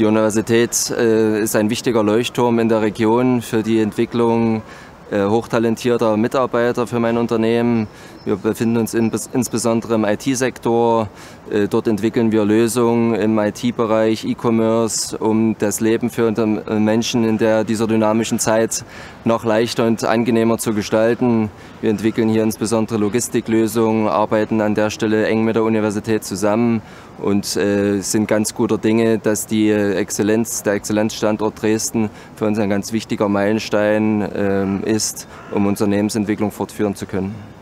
Die Universität äh, ist ein wichtiger Leuchtturm in der Region für die Entwicklung äh, hochtalentierter Mitarbeiter für mein Unternehmen. Wir befinden uns in, insbesondere im IT-Sektor. Äh, dort entwickeln wir Lösungen im IT-Bereich, E-Commerce, um das Leben für Menschen in der, dieser dynamischen Zeit noch leichter und angenehmer zu gestalten. Wir entwickeln hier insbesondere Logistiklösungen, arbeiten an der Stelle eng mit der Universität zusammen und äh, sind ganz guter Dinge, dass die Exzellenz, der Exzellenzstandort Dresden für uns ein ganz wichtiger Meilenstein äh, ist, um Unternehmensentwicklung fortführen zu können.